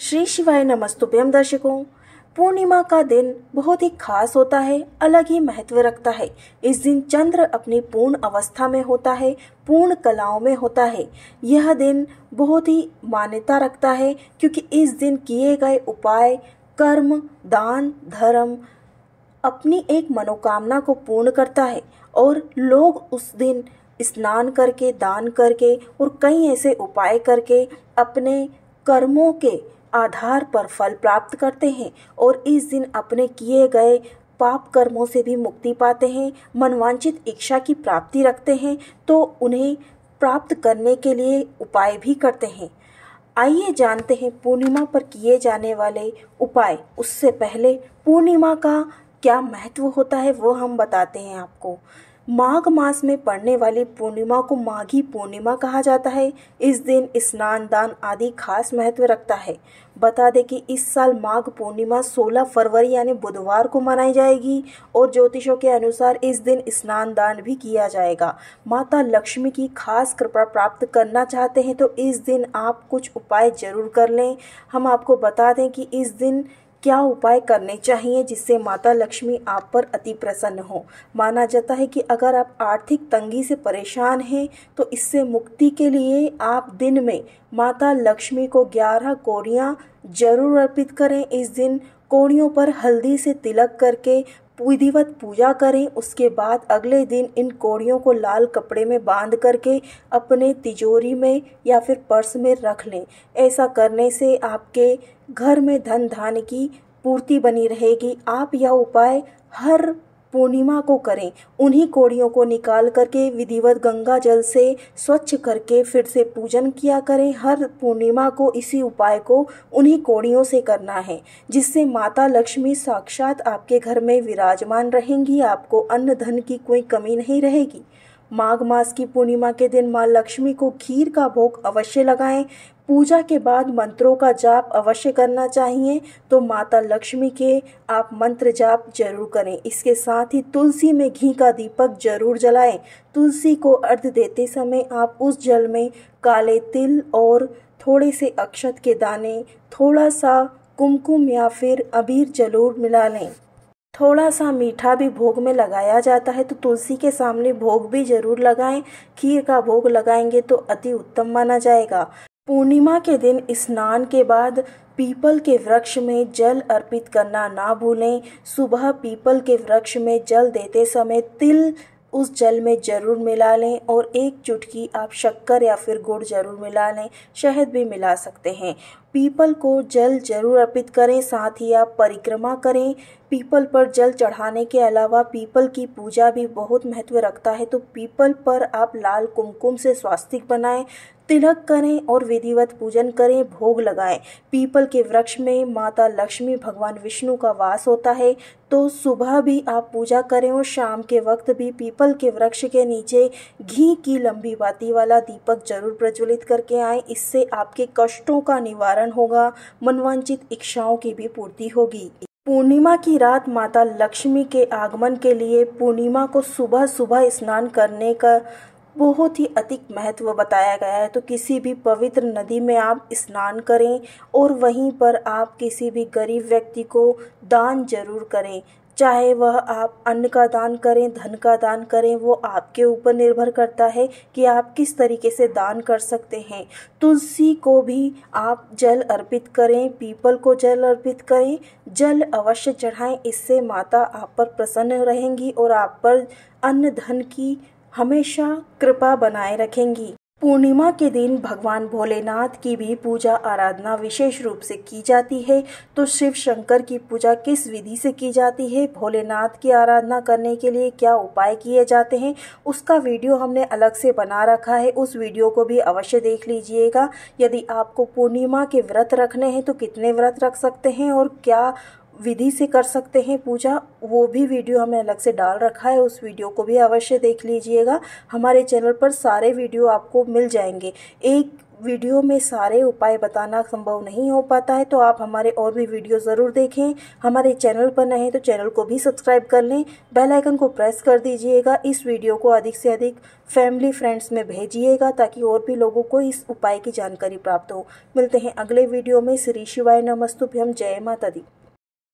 श्री शिवाय नमस्तुभ्यम दर्शकों। पूर्णिमा का दिन बहुत ही खास होता है, अलग ही महत्व रखता है। इस दिन चंद्र अपनी पूर्ण अवस्था में होता है, पूर्ण कलाओं में होता है। यह दिन बहुत ही मान्यता रखता है, क्योंकि इस दिन किए गए उपाय, कर्म, दान, धर्म, अपनी एक मनोकामना को पूर्ण करता है और लोग उस दिन स्नान करके, दान करके और कई ऐसे उपाय करके अपने कर्मों के आधार पर फल प्राप्त करते हैं और इस दिन अपने किए गए पाप कर्मों से भी मुक्ति पाते हैं, मनवांचित इच्छा की प्राप्ति रखते हैं तो उन्हें प्राप्त करने के लिए उपाय भी करते हैं। आइए जानते हैं पूर्णिमा पर किए जाने वाले उपाय। उससे पहले पूर्णिमा का क्या महत्व होता है वो हम बताते हैं आपको। माघ मास में पड़ने वाली पूर्णिमा को माघी पूर्णिमा कहा जाता है। इस दिन स्नान, दान आदि खास महत्व रखता है। बता दें कि इस साल माघ पूर्णिमा 16 फरवरी यानी बुधवार को मनाई जाएगी और ज्योतिषों के अनुसार इस दिन स्नान, दान भी किया जाएगा। माता लक्ष्मी की खास कृपा प्राप्त करना चाहते हैं तो इस दिन आप कुछ उपाय ज़रूर कर लें। हम आपको बता दें कि इस दिन क्या उपाय करने चाहिए जिससे माता लक्ष्मी आप पर अति प्रसन्न हो? माना जाता है कि अगर आप आर्थिक तंगी से परेशान हैं तो इससे मुक्ति के लिए आप दिन में माता लक्ष्मी को ग्यारह कोरियाँ ज़रूर अर्पित करें। इस दिन कोड़ियों पर हल्दी से तिलक करके विधिवत पूजा करें। उसके बाद अगले दिन इन कोड़ियों को लाल कपड़े में बाँध करके अपने तिजोरी में या फिर पर्स में रख लें। ऐसा करने से आपके घर में धन धान की पूर्ति बनी रहेगी। आप यह उपाय हर पूर्णिमा को करें। उन्हीं कोड़ियों को निकाल करके विधिवत गंगा जल से स्वच्छ करके फिर से पूजन किया करें। हर पूर्णिमा को इसी उपाय को उन्हीं कोड़ियों से करना है, जिससे माता लक्ष्मी साक्षात आपके घर में विराजमान रहेंगी। आपको अन्न धन की कोई कमी नहीं रहेगी। माघ मास की पूर्णिमा के दिन माँ लक्ष्मी को खीर का भोग अवश्य लगाएँ। पूजा के बाद मंत्रों का जाप अवश्य करना चाहिए। तो माता लक्ष्मी के आप मंत्र जाप ज़रूर करें। इसके साथ ही तुलसी में घी का दीपक ज़रूर जलाएँ। तुलसी को अर्ध देते समय आप उस जल में काले तिल और थोड़े से अक्षत के दाने, थोड़ा सा कुमकुम या फिर अबीर ज़रूर मिला लें। थोड़ा सा मीठा भी भोग में लगाया जाता है तो तुलसी के सामने भोग भी ज़रूर लगाएँ। खीर का भोग लगाएँगे तो अति उत्तम माना जाएगा। पूर्णिमा के दिन स्नान के बाद पीपल के वृक्ष में जल अर्पित करना ना भूलें। सुबह पीपल के वृक्ष में जल देते समय तिल उस जल में ज़रूर मिला लें और एक चुटकी आप शक्कर या फिर गुड़ ज़रूर मिला लें, शहद भी मिला सकते हैं। पीपल को जल ज़रूर अर्पित करें, साथ ही आप परिक्रमा करें। पीपल पर जल चढ़ाने के अलावा पीपल की पूजा भी बहुत महत्व रखता है। तो पीपल पर आप लाल कुमकुम से स्वास्तिक बनाएँ तिलक करें और विधिवत पूजन करें, भोग लगाएँ। पीपल के वृक्ष में माता लक्ष्मी भगवान विष्णु का वास होता है तो सुबह भी आप पूजा करें और शाम के वक्त भी पीपल के वृक्ष के नीचे घी की लंबी बाती वाला दीपक ज़रूर प्रज्वलित करके आए। इससे आपके कष्टों का निवारण होगा, मनवांचित इच्छाओं की भी पूर्ति होगी। पूर्णिमा की रात माता लक्ष्मी के आगमन के लिए पूर्णिमा को सुबह सुबह स्नान करने का बहुत ही अधिक महत्व बताया गया है। तो किसी भी पवित्र नदी में आप स्नान करें और वहीं पर आप किसी भी गरीब व्यक्ति को दान ज़रूर करें। चाहे वह आप अन्न का दान करें, धन का दान करें, वो आपके ऊपर निर्भर करता है कि आप किस तरीके से दान कर सकते हैं। तुलसी को भी आप जल अर्पित करें, पीपल को जल अर्पित करें, जल अवश्य चढ़ाएँ, इससे माता आप पर प्रसन्न रहेंगी और आप पर अन्न धन की हमेशा कृपा बनाए रखेंगी। पूर्णिमा के दिन भगवान भोलेनाथ की भी पूजा आराधना विशेष रूप से की जाती है। तो शिव शंकर की पूजा किस विधि से की जाती है? भोलेनाथ की आराधना करने के लिए क्या उपाय किए जाते हैं? उसका वीडियो हमने अलग से बना रखा है। उस वीडियो को भी अवश्य देख लीजिएगा। यदि आपको पूर्णिमा के व्रत रखने हैं तो कितने व्रत रख सकते हैं और क्या विधि से कर सकते हैं पूजा, वो भी वीडियो हमने अलग से डाल रखा है, उस वीडियो को भी अवश्य देख लीजिएगा। हमारे चैनल पर सारे वीडियो आपको मिल जाएँगे। एक वीडियो में सारे उपाय बताना संभव नहीं हो पाता है तो आप हमारे और भी वीडियो ज़रूर देखें। हमारे चैनल पर नए तो चैनल को भी सब्सक्राइब कर लें। बेल आइकन को प्रेस कर दीजिएगा। इस वीडियो को अधिक से अधिक फैमिली फ्रेंड्स में भेजिएगा, ताकि और भी लोगों को इस उपाय की जानकारी प्राप्त हो। मिलते हैं अगले वीडियो में। श्री शिवाय नमस्तुभ्यम जय माता दी।